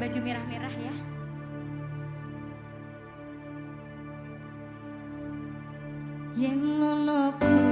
baju merah-merah ya. Yen ono kurang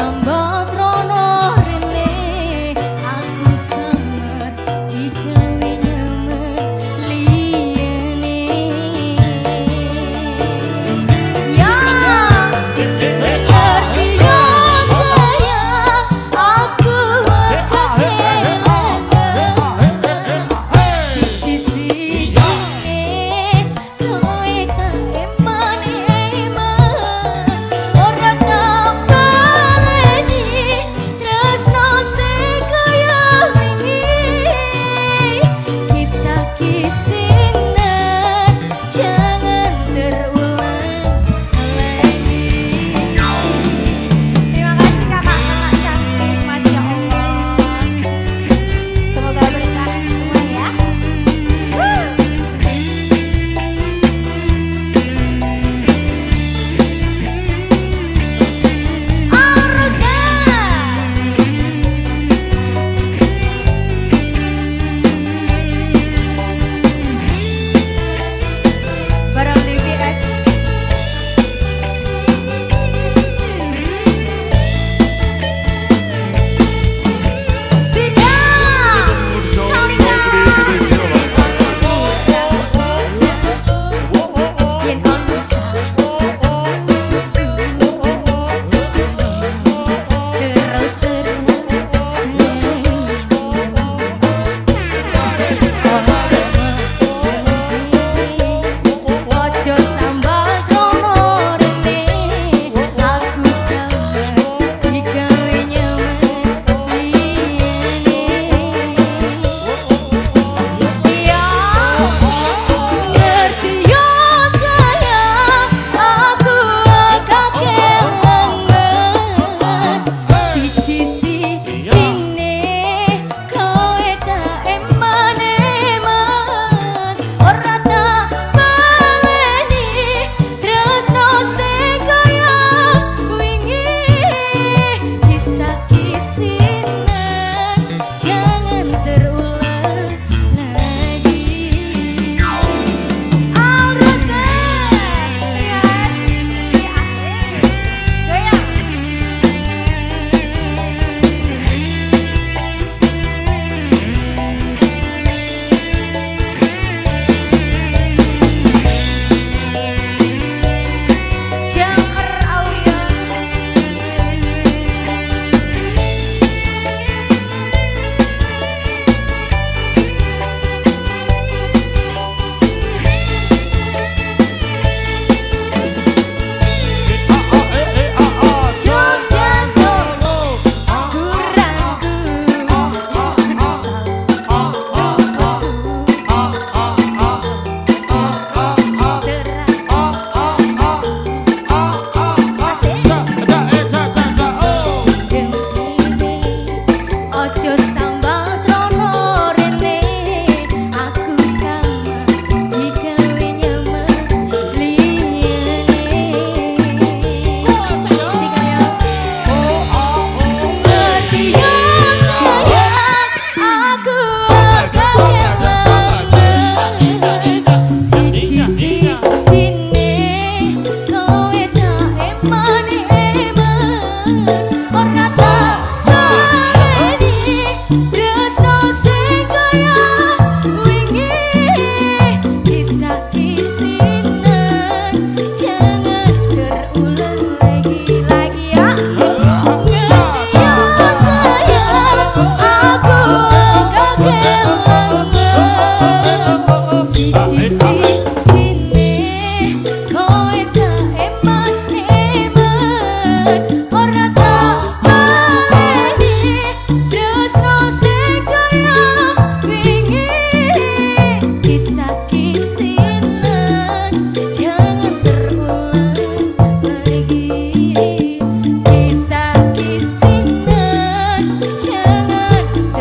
sambal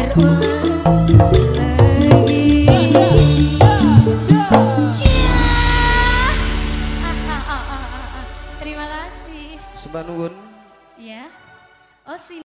Terima kasih. Sembah nuwun. Ya. Oh, sini.